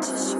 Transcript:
just